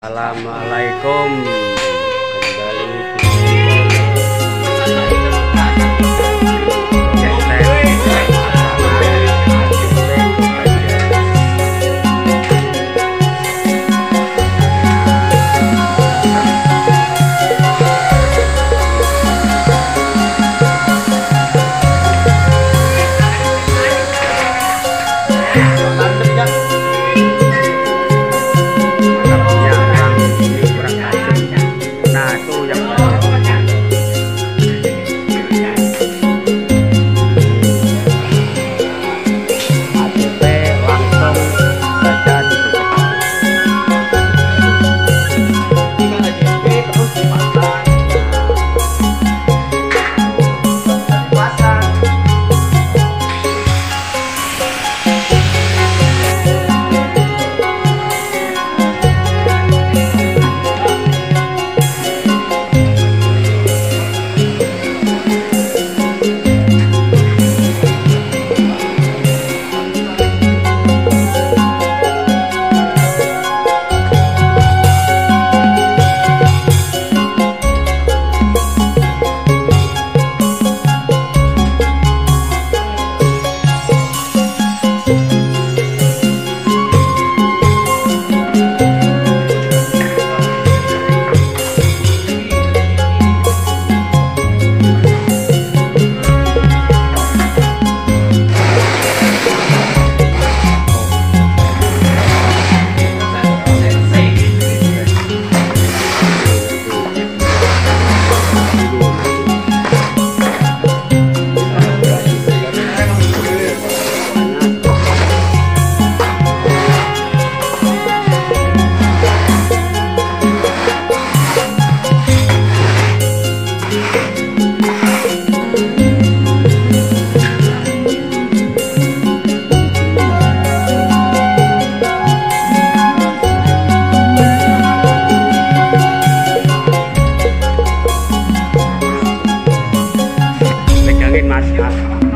Assalamualaikum Thank you.